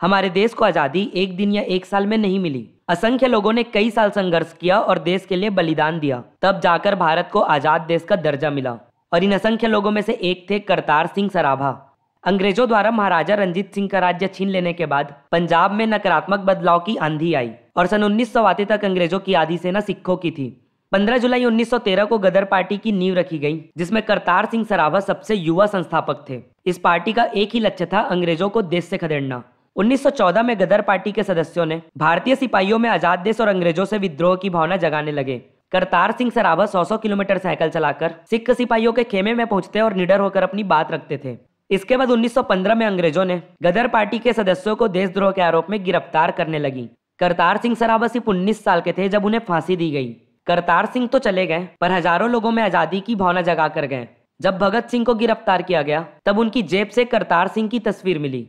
हमारे देश को आज़ादी एक दिन या एक साल में नहीं मिली। असंख्य लोगों ने कई साल संघर्ष किया और देश के लिए बलिदान दिया। तब जाकर भारत को आज़ाद देश का दर्जा मिला और इन असंख्य लोगों में से एक थे करतार सिंह सराभा। अंग्रेज़ों द्वारा महाराजा रंजीत सिंह का राज्य छीन लेने के बाद पंजाब में नकारात्मक बदलाव की आंधी आई और सन उन्नीस तक अंग्रेज़ों की आधी सेना सिखों की थी। 15 जुलाई 1913 को गदर पार्टी की नींव रखी गई, जिसमें करतार सिंह सराभा सबसे युवा संस्थापक थे। इस पार्टी का एक ही लक्ष्य था अंग्रेज़ों को देश से खदेड़ना। 1914 में गदर पार्टी के सदस्यों ने भारतीय सिपाहियों में आज़ाद देश और अंग्रेज़ों से विद्रोह की भावना जगाने लगे। करतार सिंह सराभा 100 किलोमीटर साइकिल चलाकर सिख सिपाहियों के खेमे में पहुँचते और निडर होकर अपनी बात रखते थे। इसके बाद 1915 में अंग्रेज़ों ने गदर पार्टी के सदस्यों को देशद्रोह के आरोप में गिरफ़्तार करने लगी। करतार सिंह सराभा सिर्फ़ उन्नीस साल के थे जब उन्हें फांसी दी गई। करतार सिंह तो चले गए, पर हज़ारों लोगों में आज़ादी की भावना जगा कर गए। जब भगत सिंह को गिरफ़्तार किया गया, तब उनकी जेब से करतार सिंह की तस्वीर मिली।